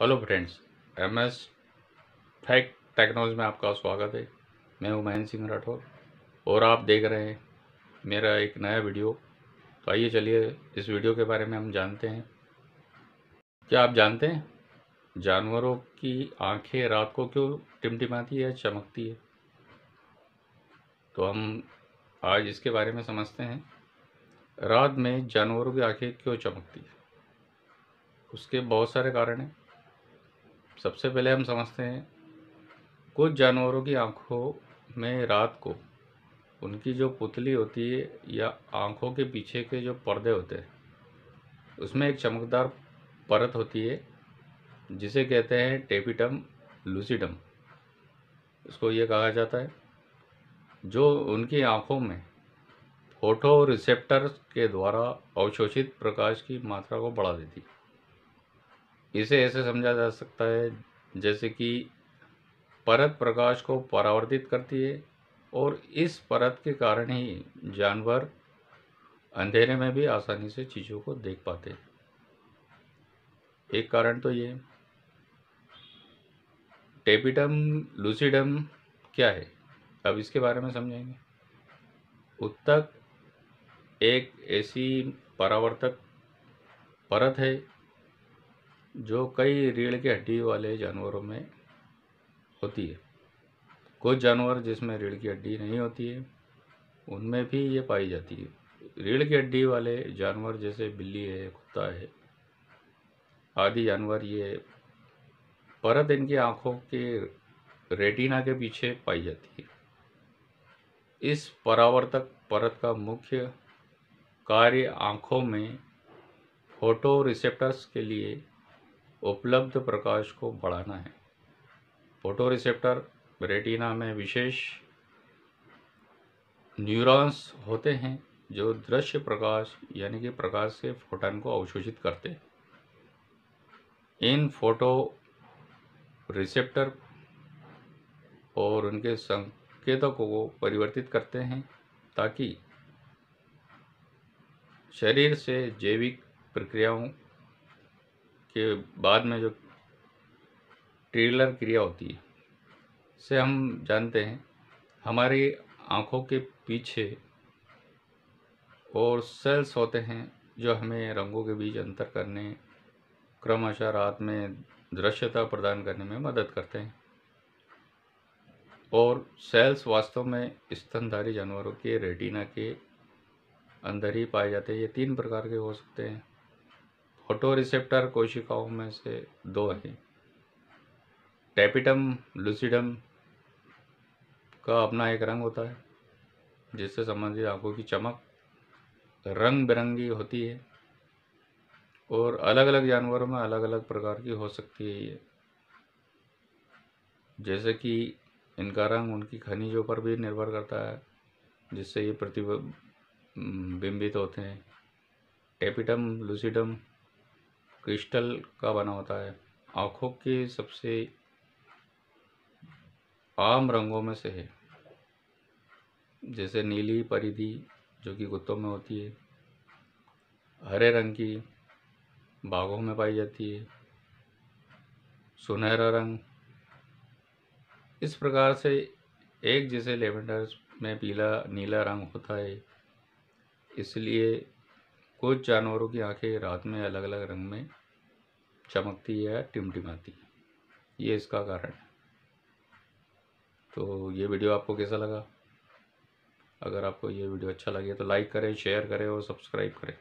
Hello friends M S fact technology में आपका स्वागत है। मैं हूँ महेंद्र सिंह राठौर और आप देख रहे हैं मेरा एक नया वीडियो। तो आइए चलिए, इस वीडियो के बारे में हम जानते हैं। क्या आप जानते हैं, जानवरों की आँखें रात को क्यों टिमटिमाती है चमकती है? तो हम आज इसके बारे में समझते हैं। रात में जानवरों की आँखें क्यों चमकती है? उसके बहुत सारे कारण हैं। सबसे पहले हम समझते हैं, कुछ जानवरों की आँखों में रात को उनकी जो पुतली होती है या आँखों के पीछे के जो पर्दे होते हैं, उसमें एक चमकदार परत होती है, जिसे कहते हैं टेपिटम लूसिडम। उसको ये कहा जाता है, जो उनकी आँखों में फ़ोटो रिसेप्टर के द्वारा अवशोषित प्रकाश की मात्रा को बढ़ा देती है। इसे ऐसे समझा जा सकता है जैसे कि परत प्रकाश को परावर्तित करती है और इस परत के कारण ही जानवर अंधेरे में भी आसानी से चीज़ों को देख पाते हैं। एक कारण तो ये टेपिटम लूसीडम क्या है? अब इसके बारे में समझेंगे उत्तक एक ऐसी परावर्तक परत है जो कई रीढ़ की हड्डी वाले जानवरों में होती है। कुछ जानवर जिसमें रीढ़ की हड्डी नहीं होती है, उनमें भी ये पाई जाती है। रीढ़ की हड्डी वाले जानवर जैसे बिल्ली है, कुत्ता है, आदि जानवर ये परत इनकी आँखों के रेटिना के पीछे पाई जाती है। इस परावर्तक परत का मुख्य कार्य आँखों में फ़ोटो रिसेप्टर्स के लिए उपलब्ध प्रकाश को बढ़ाना है। फ़ोटो रिसेप्टर रेटिना में विशेष न्यूरॉन्स होते हैं जो दृश्य प्रकाश, यानी कि प्रकाश से फोटोन को अवशोषित करते हैं। इन फ़ोटो रिसेप्टर और उनके संकेतकों को परिवर्तित करते हैं ताकि शरीर से जैविक प्रक्रियाओं के बाद में जो ट्रेलर क्रिया होती है, से हम जानते हैं, हमारी आँखों के पीछे और सेल्स होते हैं जो हमें रंगों के बीच अंतर करने, क्रमशः रात में दृश्यता प्रदान करने में मदद करते हैं। और सेल्स वास्तव में स्तनधारी जानवरों के रेटिना के अंदर ही पाए जाते हैं। ये तीन प्रकार के हो सकते हैं। फ़ोटो रिसेप्टर कोशिकाओं में से दो हैं। टेपिटम लूसिडम का अपना एक रंग होता है, जिससे संबंधित आँखों की चमक रंग बिरंगी होती है और अलग अलग जानवरों में अलग अलग प्रकार की हो सकती है ये। जैसे कि इनका रंग उनकी खनिजों पर भी निर्भर करता है, जिससे ये प्रतिबिंबित होते हैं। टेपिटम लूसिडम क्रिस्टल का बना होता है। आँखों के सबसे आम रंगों में से है। जैसे नीली परिधि, जो कि कुत्तों में होती है। हरे रंग की बाघों में पाई जाती है। सुनहरा रंग। इस प्रकार से एक जैसे लेवेंडर में पीला, नीला रंग होता है। इसलिए कुछ जानवरों की आँखें रात में अलग अलग रंग में चमकती है, टिमटिमाती। है ये इसका कारण है। तो ये वीडियो आपको कैसा लगा? अगर आपको ये वीडियो अच्छा लगे तो लाइक करें, शेयर करें और सब्सक्राइब करें।